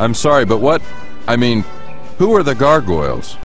I'm sorry, but what? I mean, who are the gargoyles?